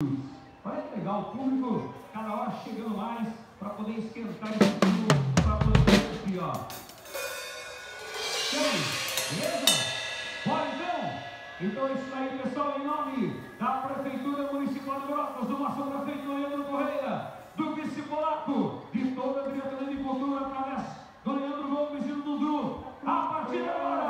Que legal, o público cada hora chegando mais para poder esquentar esse tudo, para poder fazer aqui, ó. Tem, beleza? Bora então? Então é isso aí, pessoal, em nome da Prefeitura Municipal de Brotas, do nosso prefeito Leandro Correia, do vice polaco, de toda a diretoria de cultura, através do Leandro Gomes e do Dudu. A partir de agora,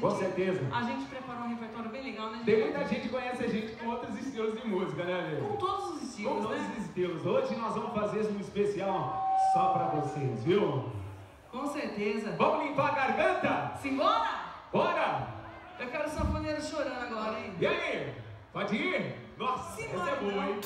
gente, Com certeza. A gente preparou um repertório bem legal, né, gente? Tem muita gente que conhece a gente com outros estilos de música, né, Com amigo? todos os estilos, Com todos né? os estilos. Hoje nós vamos fazer um especial só pra vocês, viu? Com certeza. Vamos limpar a garganta? Simbora! Bora! Eu quero o sanfoneiro chorando agora, hein? E aí? Pode ir? Nossa, Simbora, essa é boa, hein?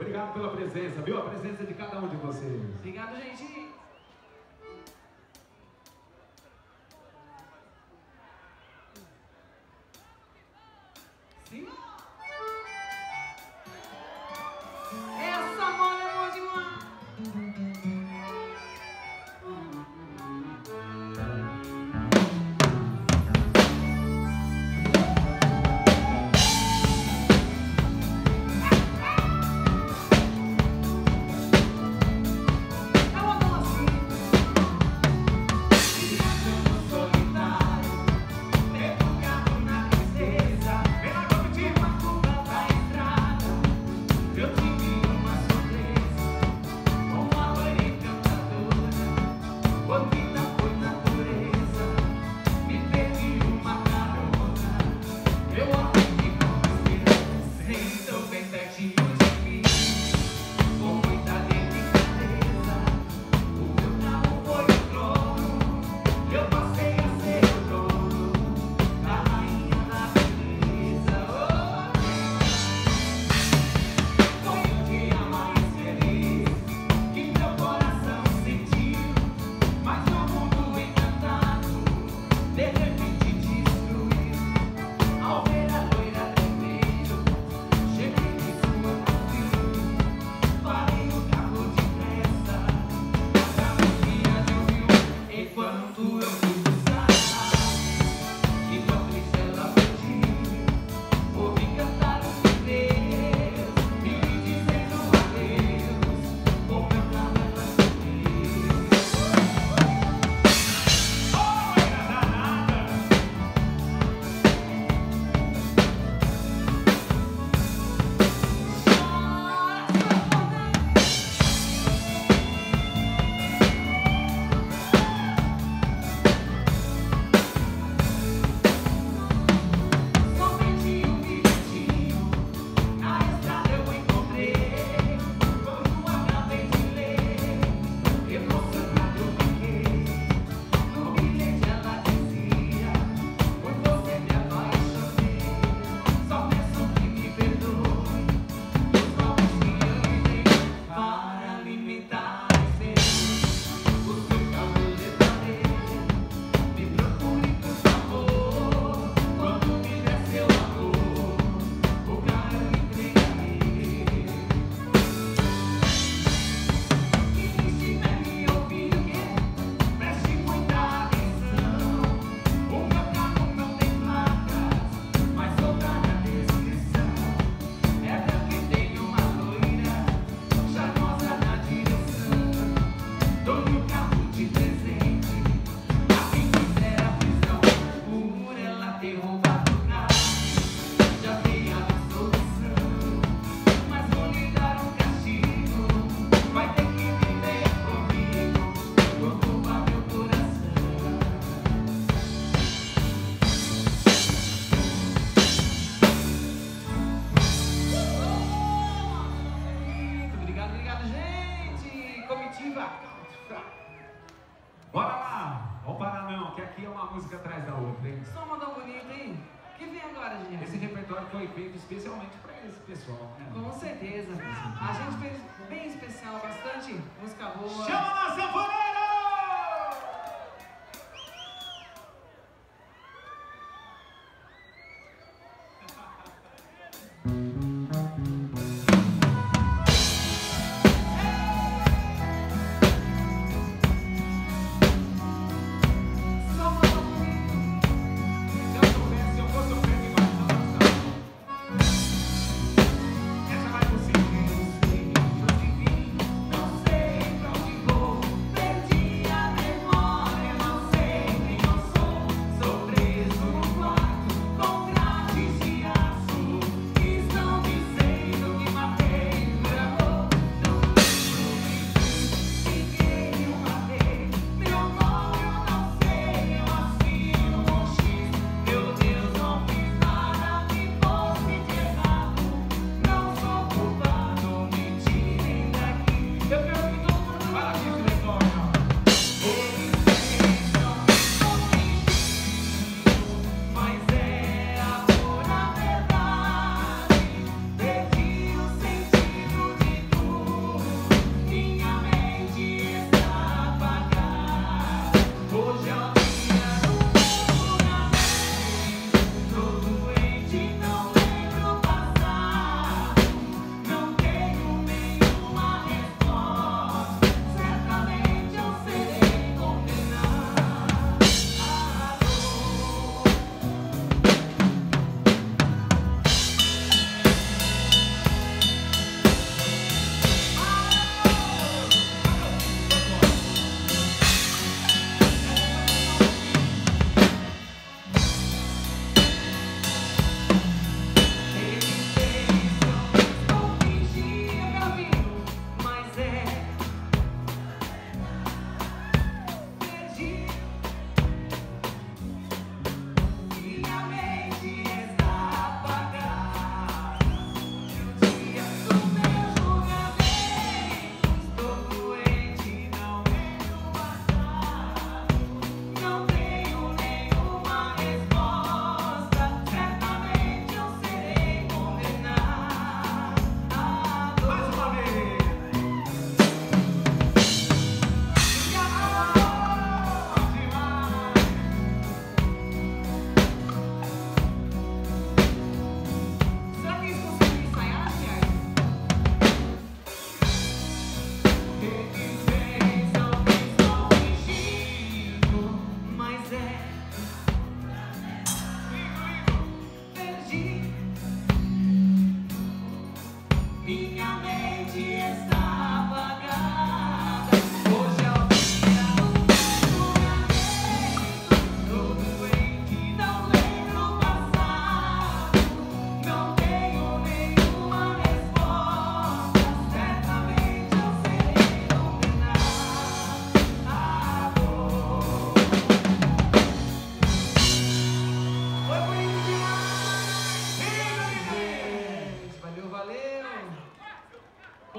Obrigado pela presença, viu? A presença de cada um de vocês. Obrigado, gente. feito especialmente para esse pessoal. Né? Com certeza. A gente fez bem especial, bastante música boa. Chama na sanfoneira! thank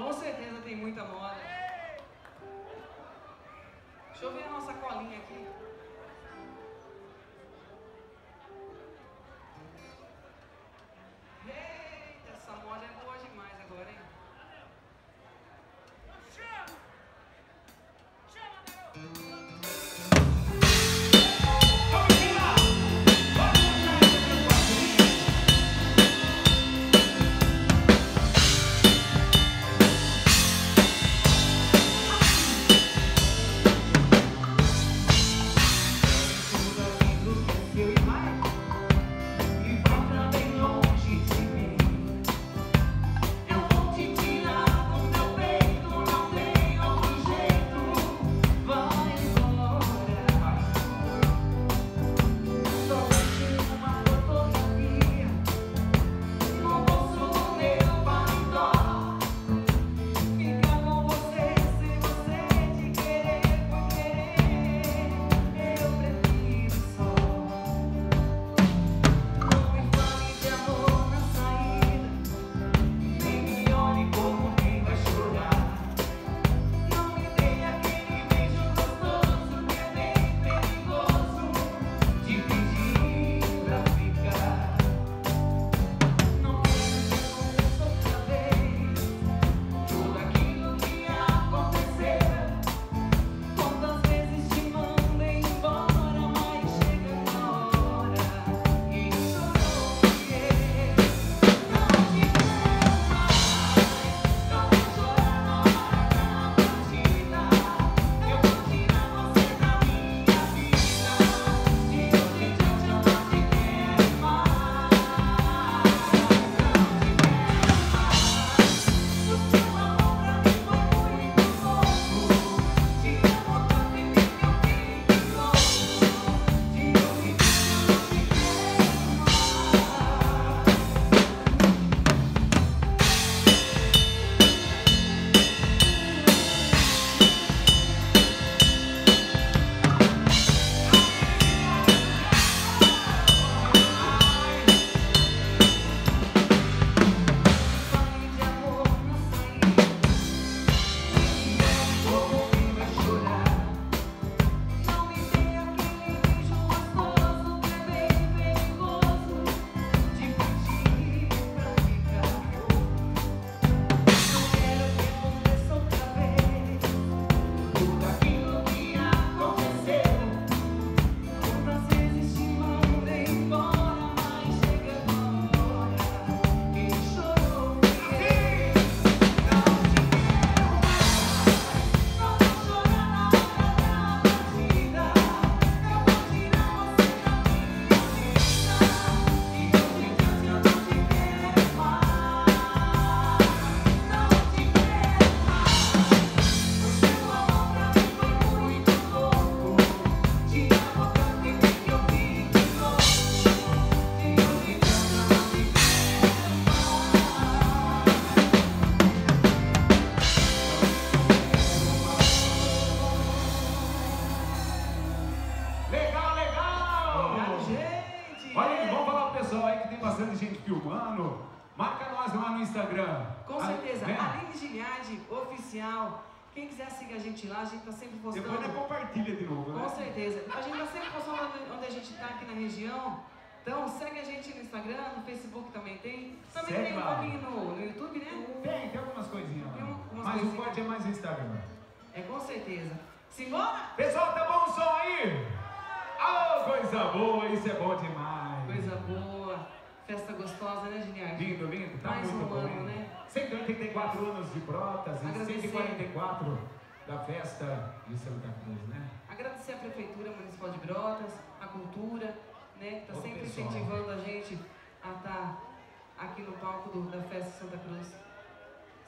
Com certeza tem muita moda. Deixa eu ver a nossa colinha aqui. gente lá, a gente tá sempre postando. Depois compartilha de novo, né? Com certeza. A gente tá sempre postando onde a gente tá aqui na região. Então segue a gente no Instagram, no Facebook também tem. Também tem um pouquinho no, no, YouTube, né? Tem, tem algumas coisinhas. Tem Mas o forte é mais Instagram. É, com certeza. Simbora? Pessoal, tá bom o som aí? Ah, oh, coisa boa, isso é bom demais. Coisa boa. Festa gostosa, né, Genial? Lindo, lindo. Tá mais muito um bom, ano, né? 184 anos de brotas e 144 da festa de Santa Cruz, né? Agradecer à Prefeitura Municipal de Brotas, a cultura, né? Que tá sempre pessoal. incentivando a gente a estar tá aqui no palco do, da festa de Santa Cruz.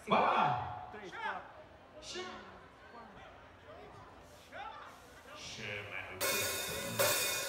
Segura. Fala! Chama! Chama! Chama!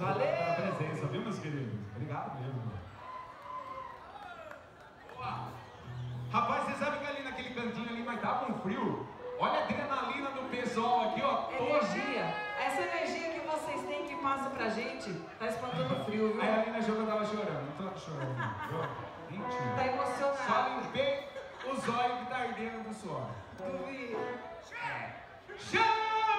Valeu! pela presença, viu, meus queridos? Obrigado mesmo. Boa. Rapaz, vocês sabem que ali naquele cantinho ali, mas tava um frio. Olha a adrenalina do pessoal aqui, ó. Energia. Essa energia que vocês têm que passa pra gente, tá espantando o frio, viu? Aí a Lina jogou, tava chorando. Não tava chorando. Mentira. Tá emocionado. Só limpei os olhos que tá ardendo do suor. Duvido. Chega!